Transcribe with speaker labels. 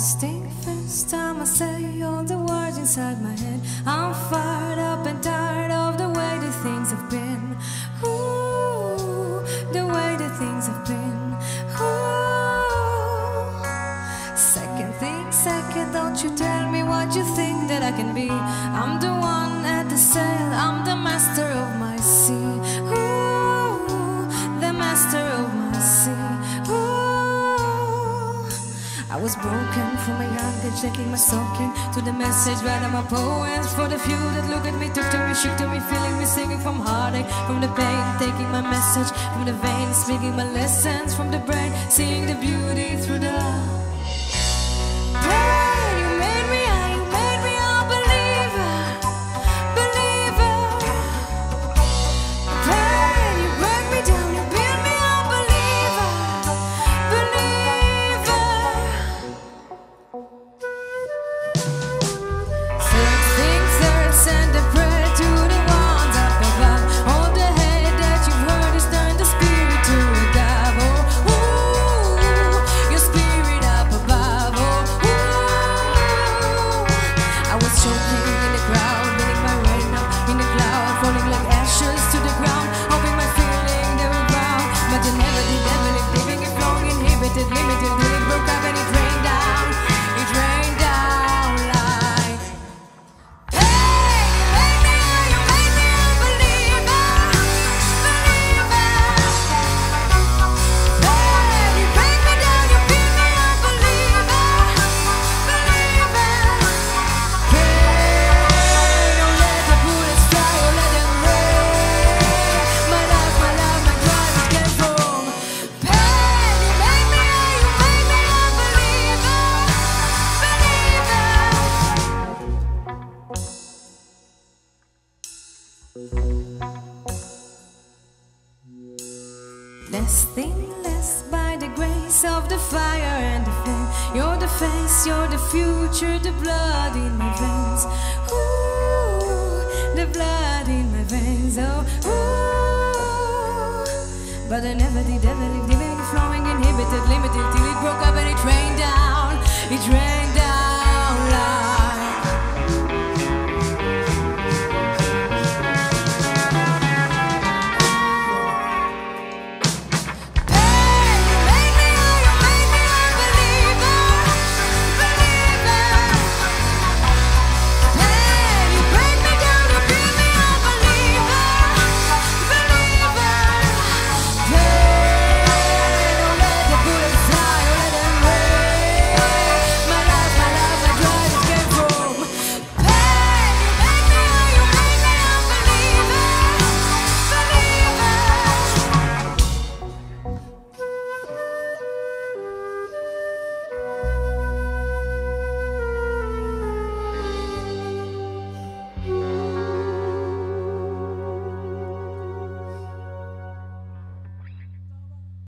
Speaker 1: First time I'ma say all the words inside my head. I'm fired up and tired of the way that things have been. Ooh, the way that things have been. Ooh. Second thing, second, don't you tell me what you think that I can be. I'm the one at the sail, I was broken from a young age, taking my soaking to the message, writing my poems for the few that look at me, took to me, shook to me, feeling me, singing from heartache, from the pain, taking my message from the veins, speaking my lessons from the brain, seeing the beauty through the inhibited, limited, Less thing less by the grace of the fire and the flame. You're the face, you're the future, the blood in my veins. Ooh, the blood in my veins. Oh, ooh. But I never did ever live, living, flowing, inhibited, limited